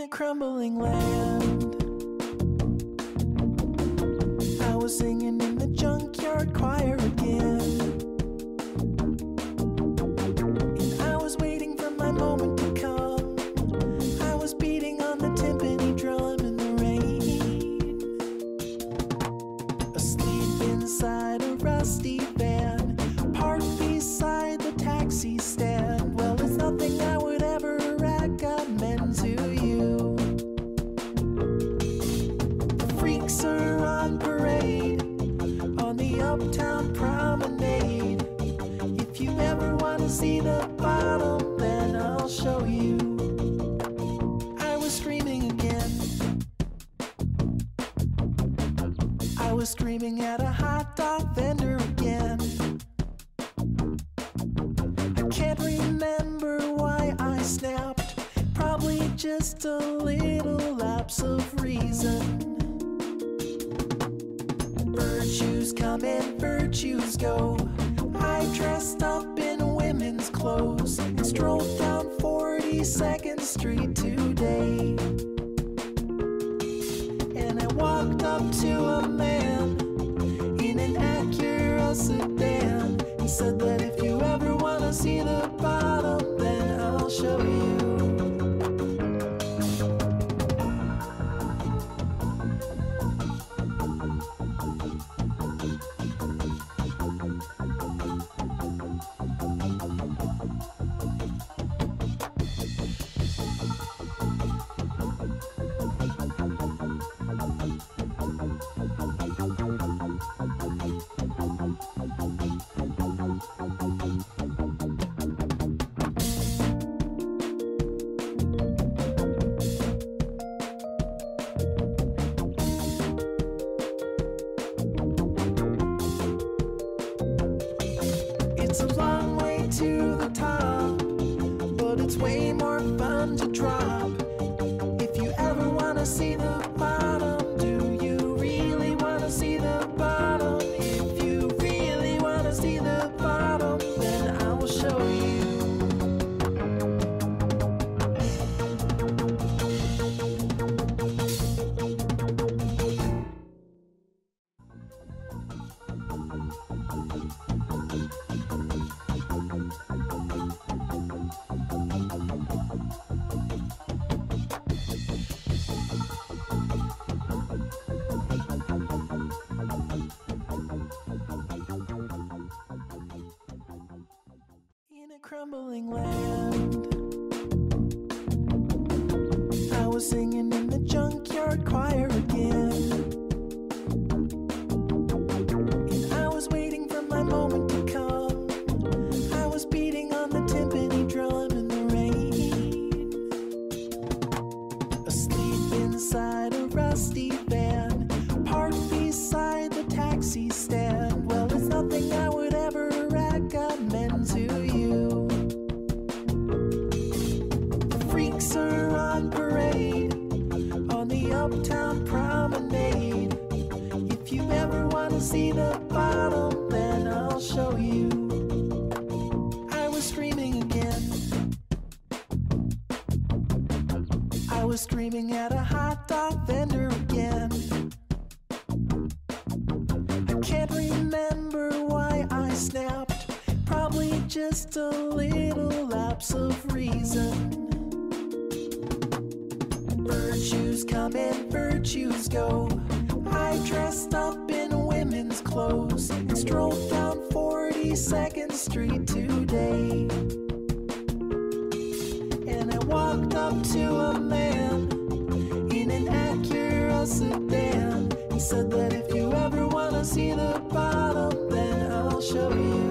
in a crumbling land. I was singing in the junkyard choir the promenade. If you ever want to see the bottom, then I'll show you. I was screaming again. I was screaming at a hot dog vendor again. I can't remember why I snapped. Probably just a Come and virtues go. I dressed up in women's clothes and strolled down 42nd Street today. And I walked up to to crumbling land. I was singing in the junkyard choir again. And I was waiting for my moment to come. I was beating on the timpani drum in the rain. Asleep inside a rusty van, parked beside the taxi stand. Well, it's nothing I would ever recommend to see the bottom, then I'll show you. I was screaming again. I was screaming at a hot dog vendor again. I can't remember why I snapped. Probably just a little lapse of reason. Virtues come and virtues go. Clothes and strolled down 42nd Street today. And I walked up to a man in an Acura sedan. He said that if you ever want to see the bottom, then I'll show you.